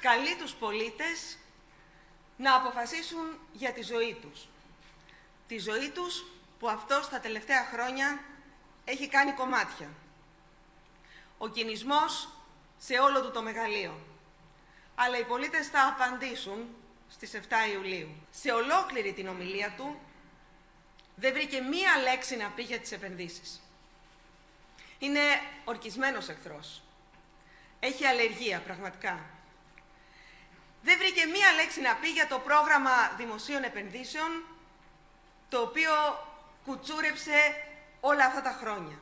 καλεί τους πολίτες να αποφασίσουν για τη ζωή τους. Τη ζωή τους που αυτός τα τελευταία χρόνια έχει κάνει κομμάτια. Ο κινησμός σε όλο του το μεγαλείο. Αλλά οι πολίτες θα απαντήσουν στις 7 Ιουλίου. Σε ολόκληρη την ομιλία του δεν βρήκε μία λέξη να πει για τις επενδύσεις. Είναι ορκισμένος εχθρός. Έχει αλλεργία πραγματικά. Δεν βρήκε μία λέξη να πει για το πρόγραμμα δημοσίων επενδύσεων, το οποίο κουτσούρεψε όλα αυτά τα χρόνια.